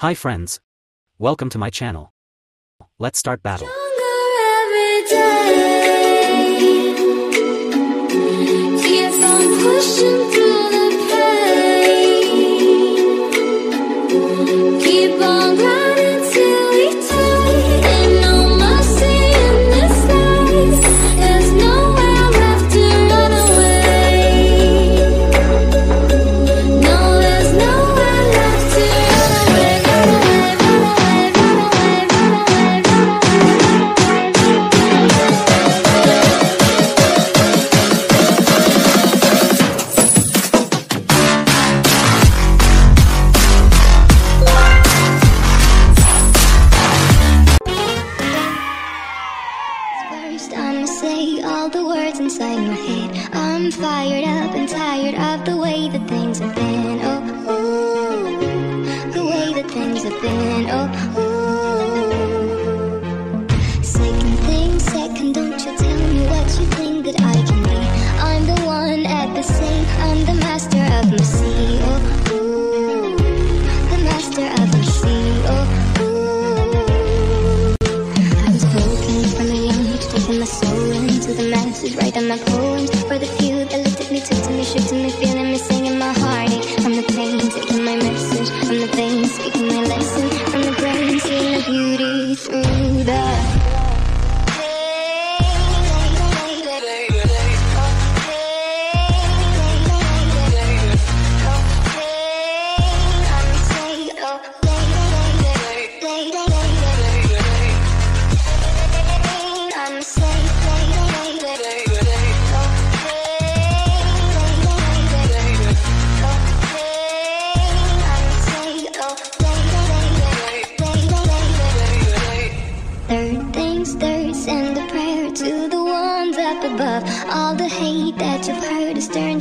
Hi friends. Welcome to my channel. Let's start battle. Stronger la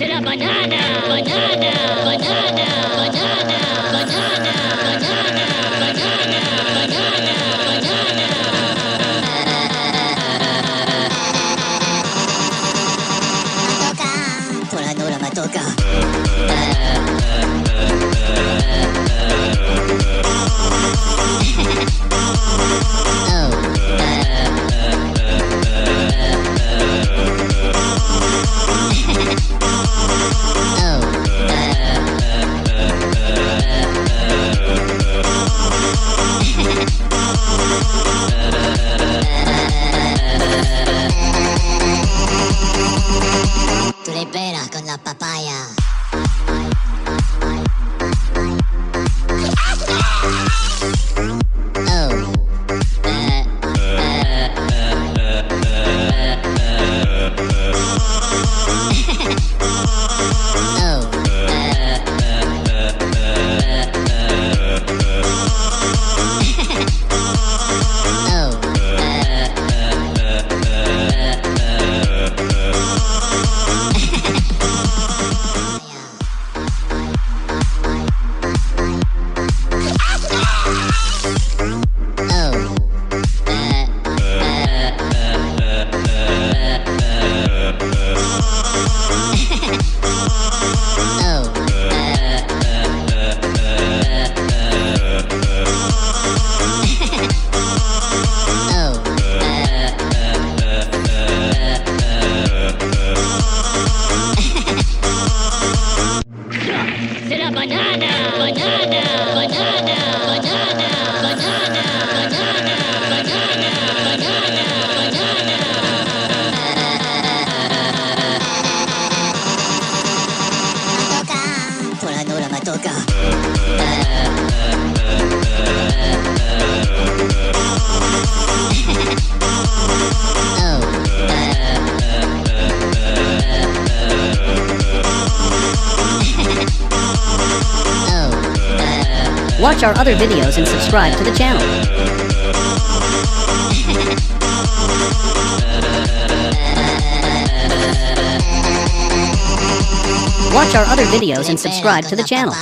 Banana, banana, banana, banana, banana, banana, banana, banana, banana, banana. 虎のラマとか la papaya. Oh. Uh, uh, uh, Watch our other videos and subscribe to the channel. Watch our other videos and subscribe to the channel.